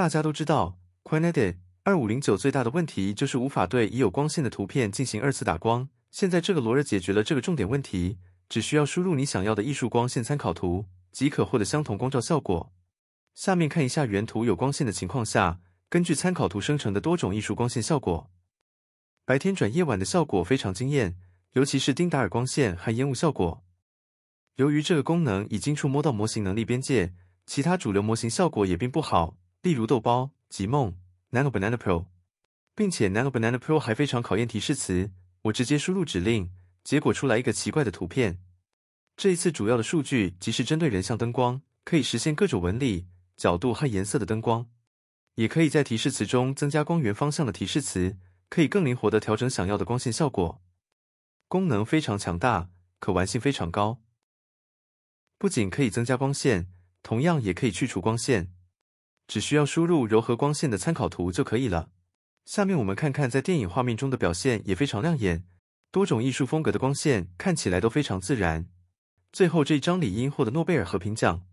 大家都知道，QuickEdit 二五零九最大的问题就是无法对已有光线的图片进行二次打光。现在这个罗尔解决了这个重点问题，只需要输入你想要的艺术光线参考图，即可获得相同光照效果。下面看一下原图有光线的情况下，根据参考图生成的多种艺术光线效果。白天转夜晚的效果非常惊艳，尤其是丁达尔光线和烟雾效果。由于这个功能已经触摸到模型能力边界，其他主流模型效果也并不好，例如豆包、极梦、Nano Banana Pro，并且 Nano Banana Pro 还非常考验提示词。我直接输入指令，结果出来一个奇怪的图片。这一次主要的数据即是针对人像灯光，可以实现各种纹理、角度和颜色的灯光，也可以在提示词中增加光源方向的提示词，可以更灵活的调整想要的光线效果。功能非常强大，可玩性非常高。不仅可以增加光线，同样也可以去除光线，只需要输入柔和光线的参考图就可以了。下面我们看看在电影画面中的表现也非常亮眼，多种艺术风格的光线看起来都非常自然。最后这一张理应获得诺贝尔和平奖。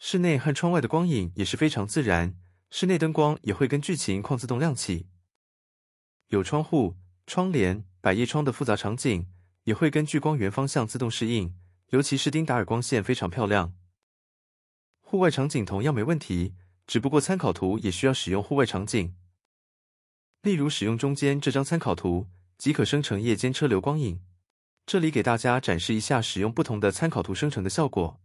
室内和窗外的光影也是非常自然，室内灯光也会根据情况自动亮起。有窗户、窗帘、百叶窗的复杂场景也会根据光源方向自动适应。尤其是丁达尔光线非常漂亮，户外场景同样没问题，只不过参考图也需要使用户外场景。例如使用中间这张参考图，即可生成夜间车流光影。这里给大家展示一下使用不同的参考图生成的效果。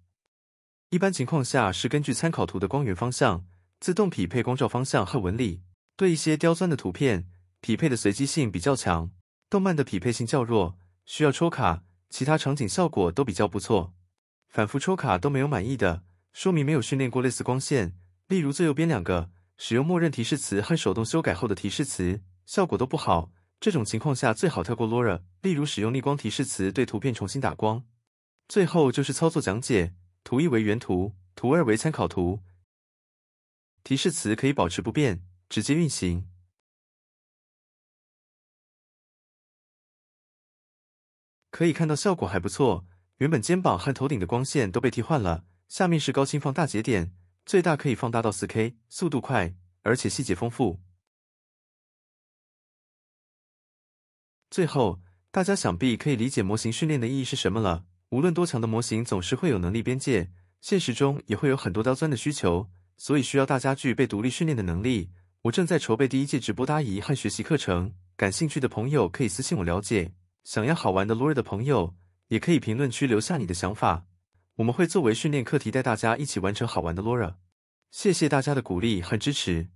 一般情况下是根据参考图的光源方向，自动匹配光照方向和纹理。对一些刁钻的图片，匹配的随机性比较强，动漫的匹配性较弱，需要抽卡。其他场景效果都比较不错，反复抽卡都没有满意的，说明没有训练过类似光线。例如最右边两个，使用默认提示词和手动修改后的提示词，效果都不好。这种情况下最好跳过 LoRa。例如使用逆光提示词对图片重新打光。最后就是操作讲解，图一为原图，图二为参考图，提示词可以保持不变，直接运行。可以看到效果还不错，原本肩膀和头顶的光线都被替换了。下面是高清放大节点，最大可以放大到 4K，速度快，而且细节丰富。最后，大家想必可以理解模型训练的意义是什么了。无论多强的模型，总是会有能力边界，现实中也会有很多刁钻的需求，所以需要大家具备独立训练的能力。我正在筹备第一届直播答疑和学习课程，感兴趣的朋友可以私信我了解。想要好玩的 Lore 的朋友，也可以评论区留下你的想法，我们会作为训练课题带大家一起完成好玩的 Laura。谢谢大家的鼓励和支持。